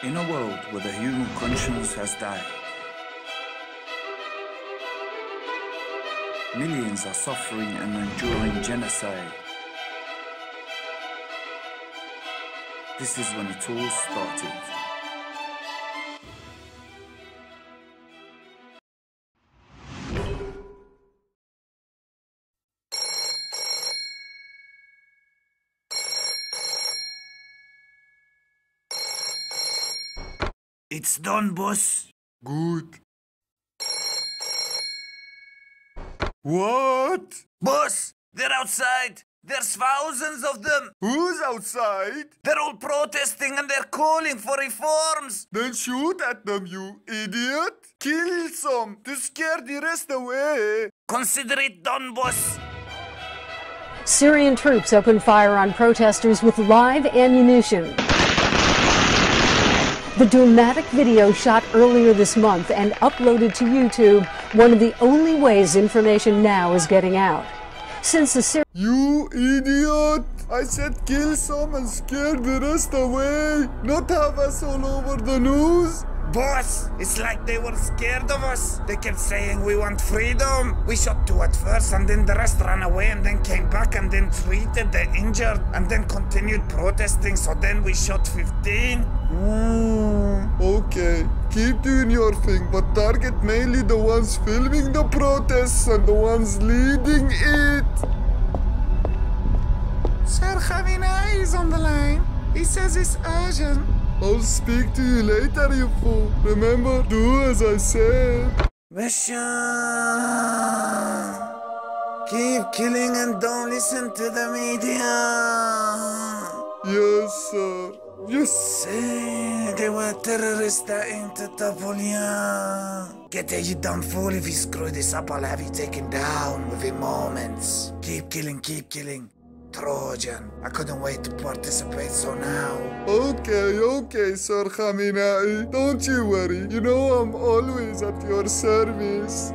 In a world where the human conscience has died, millions are suffering and enduring genocide. This is when it all started. It's done, boss. Good. What? Boss, they're outside. There's thousands of them. Who's outside? They're all protesting and they're calling for reforms. Then shoot at them, you idiot! Kill some to scare the rest away! Consider it done, boss. Syrian troops open fire on protesters with live ammunition. The dramatic video shot earlier this month and uploaded to YouTube, one of the only ways information now is getting out. Since the Syrian You idiot! I said kill some and scare the rest away! Not have us all over the news! Boss, it's like they were scared of us. They kept saying we want freedom. We shot two at first and then the rest ran away and then came back and then treated the injured and then continued protesting. So then we shot 15. Mm, okay, keep doing your thing, but target mainly the ones filming the protests and the ones leading it. Sir Khamenei is on the line. He says it's urgent. I'll speak to you later, you fool. Remember, do as I said. Bashar, keep killing and don't listen to the media. Yes, sir. Yes. See, they were terrorists that entered Napoleon. Get there, you dumb fool. If you screw this up, I'll have you taken down within moments. Keep killing, keep killing. Trojan. I couldn't wait to participate, so now. Okay, okay, Sir Khamenei. Don't you worry. You know I'm always at your service.